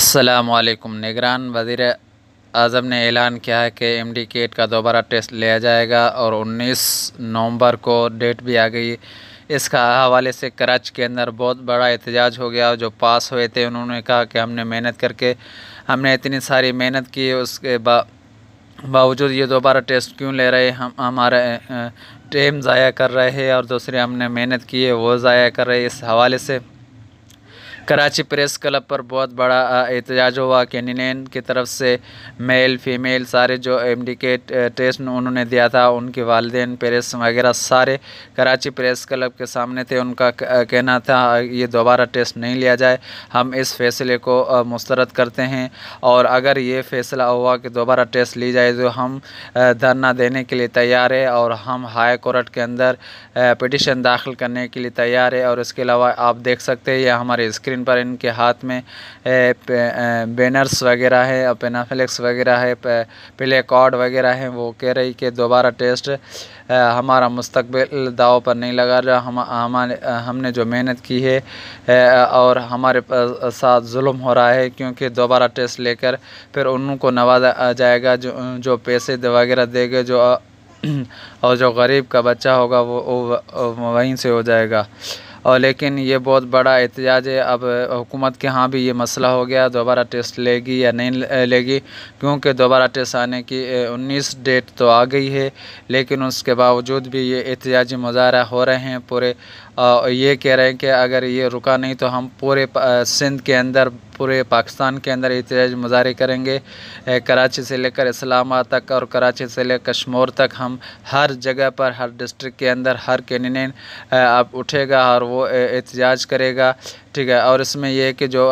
असलकुम निगरान वज़ीर अजम ने ऐलान किया है कि एम डी केट का दोबारा टेस्ट लिया जाएगा और 19 नवंबर को डेट भी आ गई। इसका हवाले से कराची के अंदर बहुत बड़ा एहतजाज हो गया। जो पास हुए थे, उन्होंने कहा कि हमने मेहनत करके, हमने इतनी सारी मेहनत की, उसके बा, बावजूद ये दोबारा टेस्ट क्यों ले रहे? हम, हमारा टाइम ज़ाया कर रहे हैं और दूसरे हमने मेहनत की है, वो ज़ाया कर रहे इस हवाले से कराची प्रेस क्लब पर बहुत बड़ा एहतजाज हुआ कैंडिडेट की तरफ़ से मेल, फीमेल, सारे जो एम डी के टेस्ट उन्होंने दिया था, उनके वालदेन, प्रेस वगैरह सारे कराची प्रेस क्लब के सामने थे। उनका कहना था, ये दोबारा टेस्ट नहीं लिया जाए, हम इस फैसले को मुस्तरद करते हैं। और अगर ये फ़ैसला हुआ कि दोबारा टेस्ट ली जाए तो हम धरना देने के लिए तैयार है और हम हाई कोर्ट के अंदर पटिशन दाखिल करने के लिए तैयार है। और इसके अलावा आप देख सकते हैं, ये हमारे स्क्रीन स्क्रीन पर इनके हाथ में बैनर्स वगैरह है पेनाफ्लेक्स वगैरह है प्ले कार्ड वगैरह है, वो कह रही कि दोबारा टेस्ट हमारा मुस्तबिल दाव पर नहीं लगा रहा। हम, हमारे, हमने जो मेहनत की है और हमारे साथ जुल्म हो रहा है, क्योंकि दोबारा टेस्ट लेकर फिर उनको नवाजा जाएगा, जो जो पैसे वगैरह देंगे, जो और जो गरीब का बच्चा होगा वो, वहीं से हो जाएगा। और लेकिन ये बहुत बड़ा एहतजाज है। अब हुकूमत के यहाँ भी ये मसला हो गया, दोबारा टेस्ट लेगी या नहीं लेगी, क्योंकि दोबारा टेस्ट आने की उन्नीस डेट तो आ गई है, लेकिन उसके बावजूद भी ये एहतजाजी मुजाहरा हो रहे हैं पूरे ये कह रहे हैं कि अगर ये रुका नहीं तो हम पूरे सिंध के अंदर, पूरे पाकिस्तान के अंदर एहतजाज मुजाहरे करेंगे। कराची से लेकर इस्लामाबाद तक और कराची से लेकर कश्मोर तक हम हर जगह पर, हर डिस्ट्रिक्ट के अंदर, हर कैंडिडेट अब उठेगा और वो एहतजाज करेगा। ठीक है, और इसमें यह है कि जो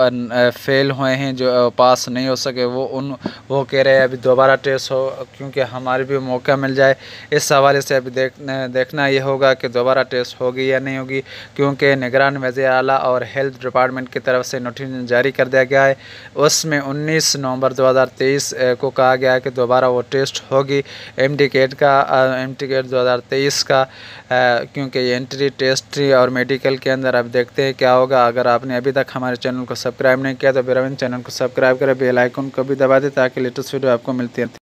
फेल हुए हैं, जो पास नहीं हो सके, वो उन, वो कह रहे हैं, अभी दोबारा टेस्ट हो, क्योंकि हमारे भी मौका मिल जाए। इस हवाले से अभी देख देखना ये होगा कि दोबारा टेस्ट होगी या नहीं होगी, क्योंकि निगरान वज़ी अला और हेल्थ डिपार्टमेंट की तरफ़ से नोटिफिकेशन जारी कर दिया गया है। उसमें उन्नीस नवंबर 2023 को कहा गया है कि दोबारा वो टेस्ट होगी। एम केट का एम टी केट दो का क्योंकि एंट्री टेस्ट और मेडिकल के अंदर अब देखते हैं क्या होगा। आपने अभी तक हमारे चैनल को सब्सक्राइब नहीं किया तो बेरोन चैनल को सब्सक्राइब करें, बेल आइकन को भी दबा दें ताकि लेटेस्ट वीडियो आपको मिलती है।